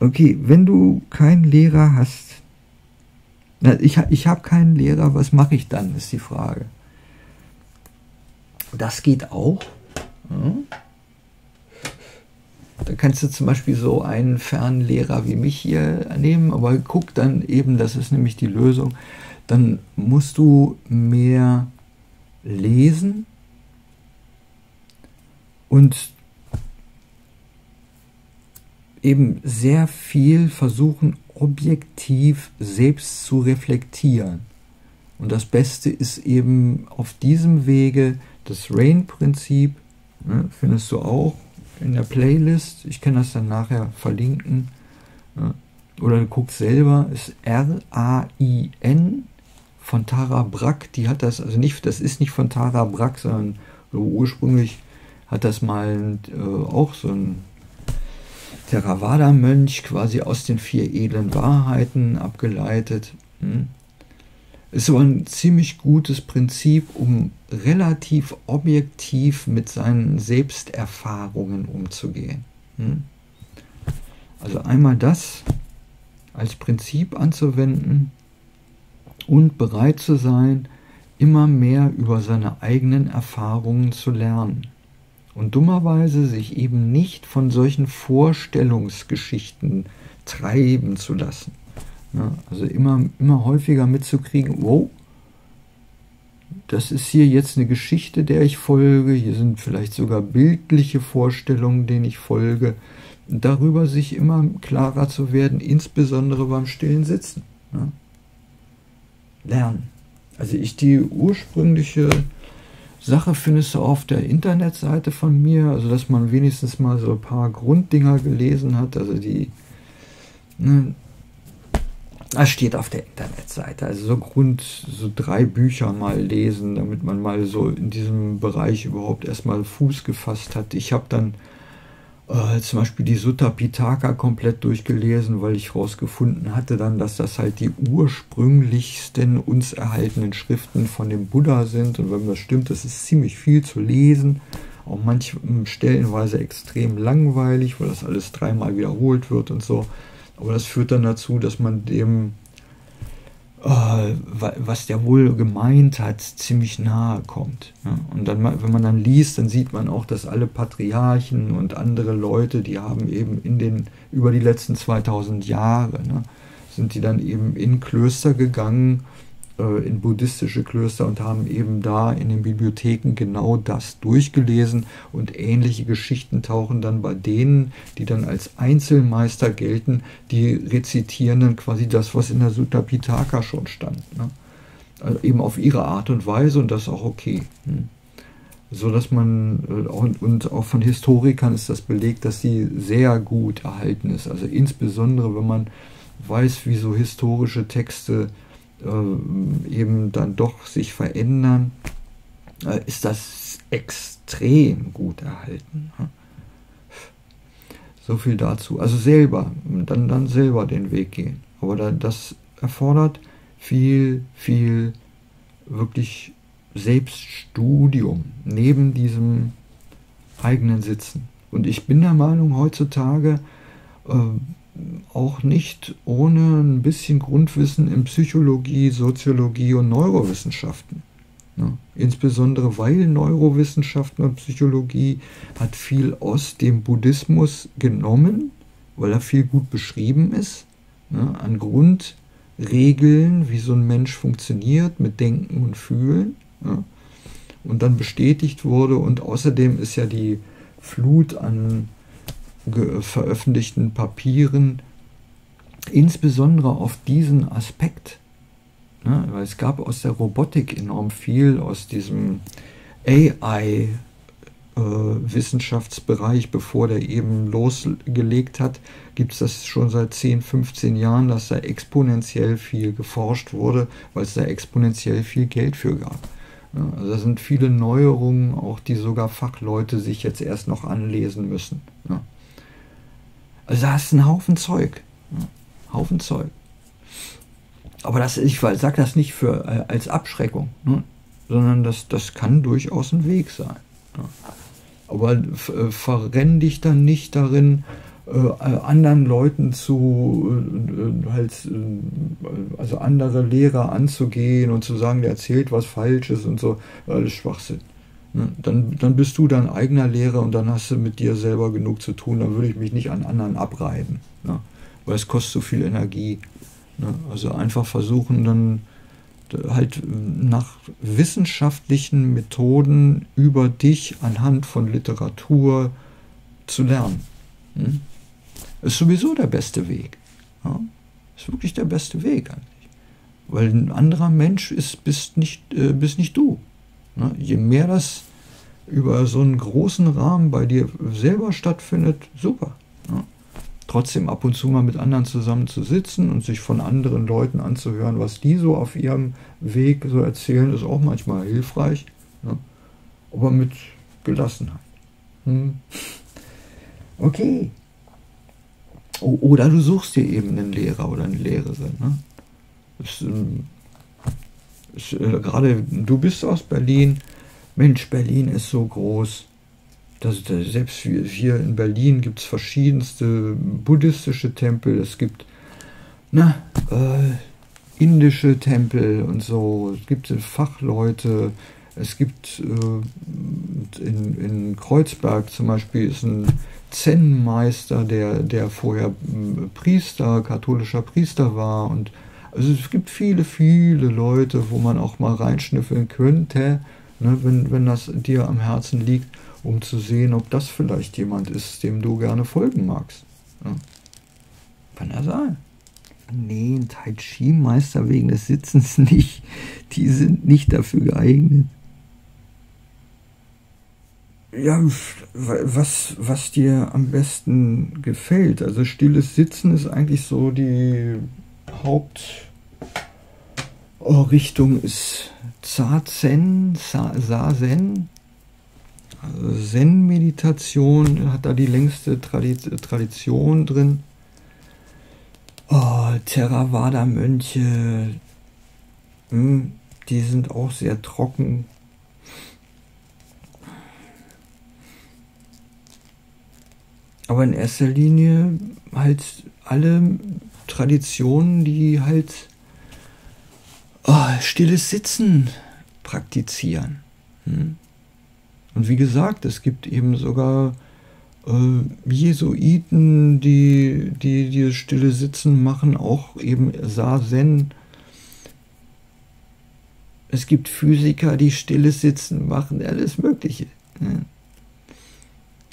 okay, wenn du keinen Lehrer hast, na, ich, ich habe keinen Lehrer, was mache ich dann, ist die Frage. Das geht auch. Hm? Da kannst du zum Beispiel so einen Fernlehrer wie mich hier nehmen, aber guck dann eben, das ist nämlich die Lösung, dann musst du mehr lesen und eben sehr viel versuchen, objektiv selbst zu reflektieren. Und das Beste ist eben auf diesem Wege das Rain-Prinzip, ne, findest du auch in der Playlist. Ich kann das dann nachher verlinken. Ne. Oder du guckst selber, ist R-A-I-N von Tara Brack. Die hat das, also nicht, das ist nicht von Tara Brack, sondern so ursprünglich hat das mal äh, auch so ein Theravada-Mönch quasi aus den vier edlen Wahrheiten abgeleitet. Hm. Ist aber ein ziemlich gutes Prinzip, um relativ objektiv mit seinen Selbsterfahrungen umzugehen. Hm. Also einmal das als Prinzip anzuwenden und bereit zu sein, immer mehr über seine eigenen Erfahrungen zu lernen und dummerweise sich eben nicht von solchen Vorstellungsgeschichten treiben zu lassen. Ja, also immer, immer häufiger mitzukriegen, wow, das ist hier jetzt eine Geschichte, der ich folge, hier sind vielleicht sogar bildliche Vorstellungen, denen ich folge. Darüber sich immer klarer zu werden, insbesondere beim stillen Sitzen. Ja. Lernen. Also ich die ursprüngliche Sache findest du auf der Internetseite von mir, also dass man wenigstens mal so ein paar Grunddinger gelesen hat, also die, ne, das steht auf der Internetseite, also so Grund, so drei Bücher mal lesen, damit man mal so in diesem Bereich überhaupt erstmal Fuß gefasst hat. Ich habe dann äh, zum Beispiel die Sutta Pitaka komplett durchgelesen, weil ich herausgefunden hatte dann, dass das halt die ursprünglichsten uns erhaltenen Schriften von dem Buddha sind. Und wenn das stimmt, das ist ziemlich viel zu lesen. Auch manchmal stellenweise extrem langweilig, weil das alles dreimal wiederholt wird und so. Aber das führt dann dazu, dass man dem was der wohl gemeint hat, ziemlich nahe kommt. Und dann, wenn man dann liest, dann sieht man auch, dass alle Patriarchen und andere Leute, die haben eben in den, über die letzten 2000 Jahre, ne, sind die dann eben in Klöster gegangen äh, in buddhistische Klöster und haben eben da in den Bibliotheken genau das durchgelesen und ähnliche Geschichten tauchen dann bei denen, die dann als Einzelmeister gelten, die rezitieren dann quasi das, was in der Sutta Pitaka schon stand. Ne? Also eben auf ihre Art und Weise und das ist auch okay. Hm? so dass man äh, und auch von Historikern ist das belegt, dass sie sehr gut erhalten ist. Also insbesondere wenn man weiß, wie so historische Texte äh, eben dann doch sich verändern, äh, ist das extrem gut erhalten. So viel dazu. Also selber, dann, dann selber den Weg gehen. Aber da, das erfordert viel, viel wirklich Selbststudium neben diesem eigenen Sitzen. Und ich bin der Meinung, heutzutage äh, auch nicht ohne ein bisschen Grundwissen in Psychologie, Soziologie und Neurowissenschaften. Ja, insbesondere weil Neurowissenschaften und Psychologie hat viel aus dem Buddhismus genommen, weil er viel gut beschrieben ist, ja, an Grundregeln, wie so ein Mensch funktioniert mit Denken und Fühlen. Ja, und dann bestätigt wurde und außerdem ist ja die Flut an veröffentlichten Papieren insbesondere auf diesen Aspekt. Ne, weil es gab aus der Robotik enorm viel, aus diesem AI, äh, Wissenschaftsbereich, bevor der eben losgelegt hat, gibt es das schon seit 10, 15 Jahren, dass da exponentiell viel geforscht wurde, weil es da exponentiell viel Geld für gab. Ja, also da sind viele Neuerungen, auch die sogar Fachleute sich jetzt erst noch anlesen müssen. Ja. Also da ist ein Haufen Zeug. Ja, Haufen Zeug. Aber das, ich sage das nicht für, äh, als Abschreckung, ne? sondern das, das kann durchaus ein Weg sein. Ja. Aber äh, verrenn dich dann nicht darin, äh, anderen Leuten zu, äh, halt, also andere Lehrer anzugehen und zu sagen, der erzählt was Falsches und so, alles Schwachsinn. Ne? Dann, dann bist du dein eigener Lehrer und dann hast du mit dir selber genug zu tun. Dann würde ich mich nicht an anderen abreiben, ne? weil es kostet so viel Energie. Ne? Also einfach versuchen, dann halt nach wissenschaftlichen Methoden über dich anhand von Literatur zu lernen. Hm? Ist sowieso der beste Weg. Ja? Ist wirklich der beste Weg eigentlich. Weil ein anderer Mensch ist, bist, nicht, äh, bist nicht du. Ne? Je mehr das über so einen großen Rahmen bei dir selber stattfindet, super. Ne? Trotzdem ab und zu mal mit anderen zusammen zu sitzen und sich von anderen Leuten anzuhören, was die so auf ihrem Weg so erzählen, ist auch manchmal hilfreich. Ne? Aber mit Gelassenheit. Hm. Okay. Oder du suchst dir eben einen Lehrer oder eine Lehrerin. Ne? Das, ähm, äh, gerade du bist aus Berlin. Mensch, Berlin ist so groß. Das, selbst hier in Berlin gibt es verschiedenste buddhistische Tempel. Es gibt na, äh, indische Tempel und so. Es gibt Fachleute. Es gibt äh, in, in Kreuzberg zum Beispiel ist ein Zen-Meister, der, der vorher Priester, katholischer Priester war. Und also es gibt viele, viele Leute, wo man auch mal reinschnüffeln könnte, ne, wenn, wenn das dir am Herzen liegt, um zu sehen, ob das vielleicht jemand ist, dem du gerne folgen magst. Ja. Kann ja sein. Nee, ein Tai Chi-Meister wegen des Sitzens nicht. Die sind nicht dafür geeignet ja, was, was dir am besten gefällt. Also stilles Sitzen ist eigentlich so die Hauptrichtung ist Zazen, Sazen. Also Zen-Meditation hat da die längste Tradition drin. Oh, Theravada-Mönche, hm, die sind auch sehr trocken aber in erster Linie halt alle Traditionen, die halt oh, stilles Sitzen praktizieren. Hm? Und wie gesagt, es gibt eben sogar äh, Jesuiten, die, die dieses stille Sitzen machen, auch eben Sazen. Es gibt Physiker, die stilles Sitzen machen, alles Mögliche. Hm?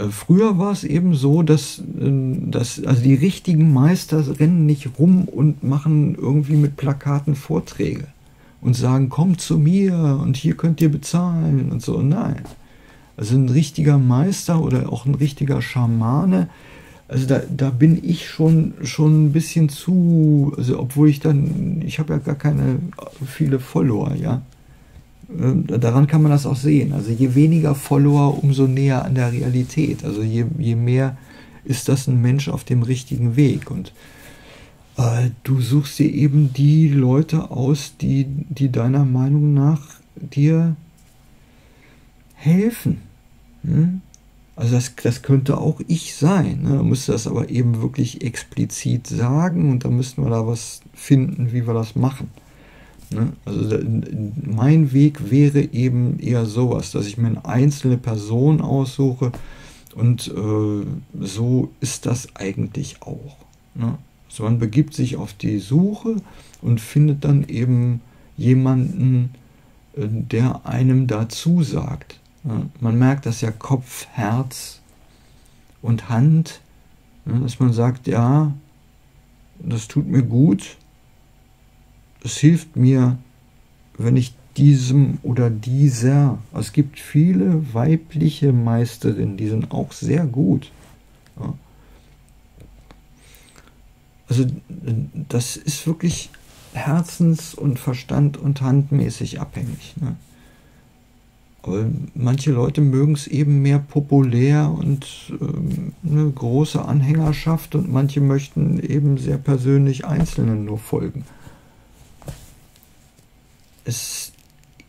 Äh, früher war es eben so, dass, äh, dass also die richtigen Meister rennen nicht rum und machen irgendwie mit Plakaten Vorträge und sagen, kommt zu mir und hier könnt ihr bezahlen und so. Nein. Also ein richtiger Meister oder auch ein richtiger Schamane, also da, da bin ich schon, schon ein bisschen zu, also obwohl ich dann, ich habe ja gar keine viele Follower, ja. Äh, daran kann man das auch sehen. Also je weniger Follower, umso näher an der Realität. Also je, je mehr ist das ein Mensch auf dem richtigen Weg. Und äh, du suchst dir eben die Leute aus, die, die deiner Meinung nach dir helfen. Hm? Also das, das könnte auch ich sein. Ne? Da müsste das aber eben wirklich explizit sagen und da müssten wir da was finden, wie wir das machen. Ne? Also mein Weg wäre eben eher sowas, dass ich mir eine einzelne Person aussuche und äh, so ist das eigentlich auch. Ne? So man begibt sich auf die Suche und findet dann eben jemanden, äh, der einem dazu sagt. Ne? Man merkt das ja Kopf, Herz und Hand, ne? dass man sagt, ja, das tut mir gut, es hilft mir, wenn ich diesem oder dieser, es gibt viele weibliche Meisterinnen, die sind auch sehr gut. Ja. Also das ist wirklich herzens- und Verstand- und handmäßig abhängig. Ne? Aber manche Leute mögen es eben mehr populär und ähm, eine große Anhängerschaft und manche möchten eben sehr persönlich Einzelnen nur folgen es,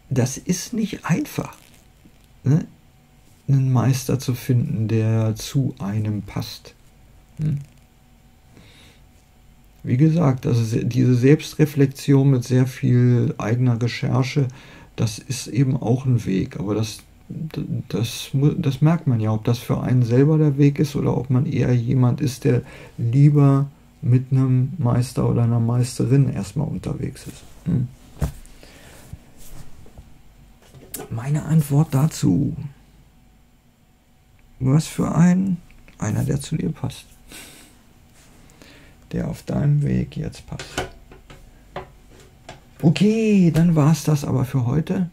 das ist nicht einfach, ne? einen Meister zu finden, der zu einem passt. Hm. Wie gesagt, also diese Selbstreflexion mit sehr viel eigener Recherche, das ist eben auch ein Weg, aber das, das, das merkt man ja, ob das für einen selber der Weg ist oder ob man eher jemand ist, der lieber mit einem Meister oder einer Meisterin erstmal unterwegs ist. Hm. Meine Antwort dazu. Was für ein? Einer, der zu dir passt. Der auf deinem Weg jetzt passt. Okay, dann war es das aber für heute.